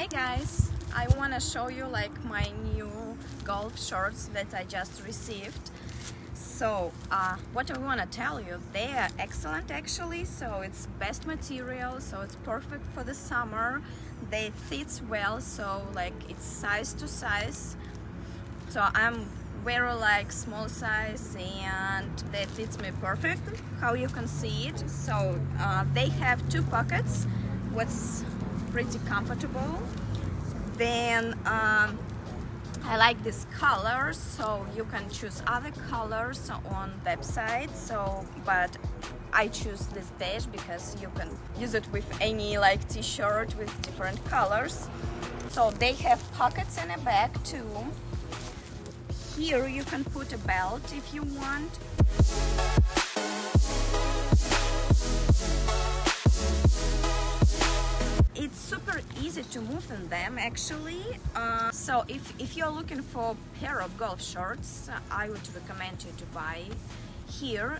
Hey guys, I want to show you like my new golf shorts that I just received. So uh, what I want to tell you, they are excellent actually. So it's best material, so it's perfect for the summer. They fits well, so like it's size to size. So I'm very like small size and that fits me perfect. How you can see it. So uh, they have two pockets. What's pretty comfortable. Then um, I like this color, so you can choose other colors on website. So, but I choose this beige because you can use it with any like t-shirt with different colors. So they have pockets in the back too. Here you can put a belt if you want. Easy to move in them actually. Uh, so if, if you're looking for a pair of golf shorts I would recommend you to buy here